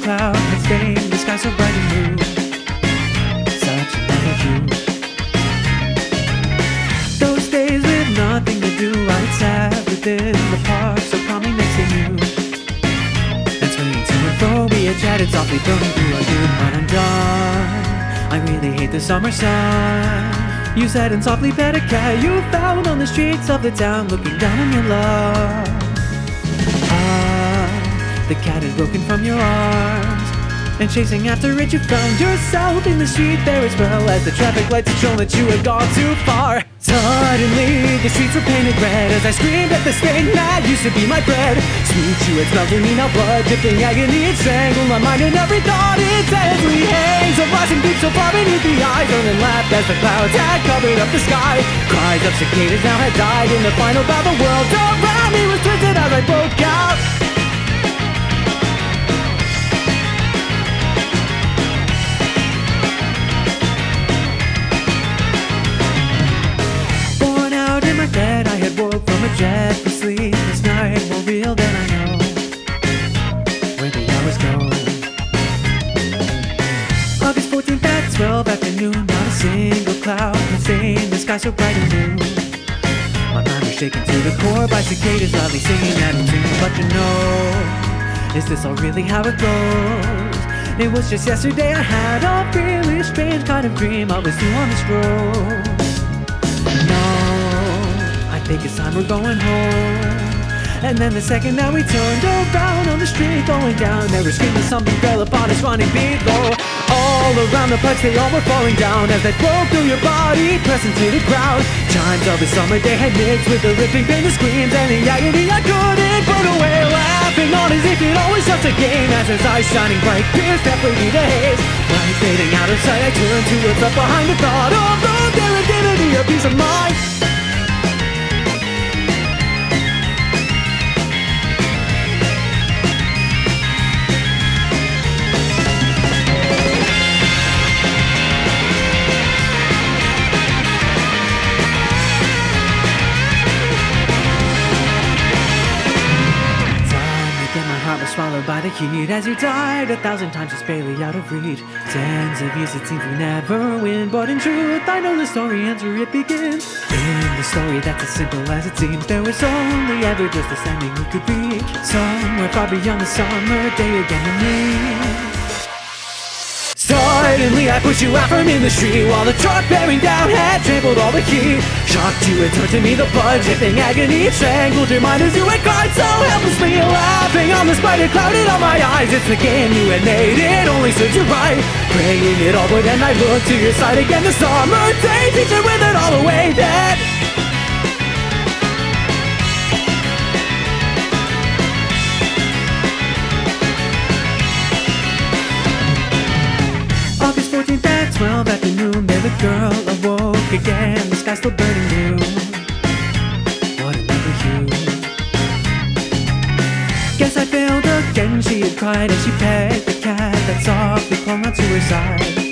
cloud had stained the sky so bright and blue. Such another view. Those days with nothing to do, I'd sat within the park so calmly next to you. And swinging to and fro, we had chatted softly, throwing through our youth. When I'm done, I really hate the summer sun. You said and softly pet a cat you found on the streets of the town, looking down on your love. The cat is broken from your arms. And chasing after it, you found yourself in the street there as well as the traffic lights had shown that you had gone too far. Suddenly, the streets were painted red as I screamed at the thing that used to be my bread. Sweet, you had smelled me now blood dripping agony. It strangled my mind and every thought it deadly haze of rising deep so far beneath the eyes. And laughed as the clouds had covered up the sky. Cries of cicadas now had died in the final battle. The world around me was twisted as I broke out. Woke from a jet for sleep. This night more real than I know. Where the hours go. August 14th at 12 afternoon, not a single cloud can stain the sky so bright and blue. My mind was shaken to the core by cicadas loudly singing at of tune. But you know, is this all really how it goes? It was just yesterday I had a really strange kind of dream. I was new on this road. Think it's time we're going home. And then the second that we turned around on the street going down, there was screaming something fell upon us running below. All around the place they all were falling down as they broke through your body, pressing to the ground. Chimes of the summer day had mixed with the ripping pain, the screams and the agony I couldn't put away. Laughing on as if it always just a game, as his eyes shining bright, pierced halfway through the haze. Light fading out of sight, I turned to look up behind the thought of love, identity, a peace of mind. Swallowed by the heat As you died a thousand times, just barely out of reach. Tens of years, it seems we never win. But in truth, I know the story ends where it begins. In the story that's as simple as it seems There was only ever just this ending we could reach. Somewhere far beyond the summer day again to me Suddenly I pushed you out from in the street While the truck bearing down had trampled all the heat Shocked you and turned to me the blood dripping agony strangled your mind as you had cried so helplessly Laughing on the spider clouded on my eyes. It's the game you had made, it only served you right. Praying it all but then I looked to your side again The summer day teacher with it all away then 14th at 12 afternoon, there the girl awoke again. The sky still burning blue. What another hue. Guess I failed again, she had cried as she pet the cat that softly clung onto her side.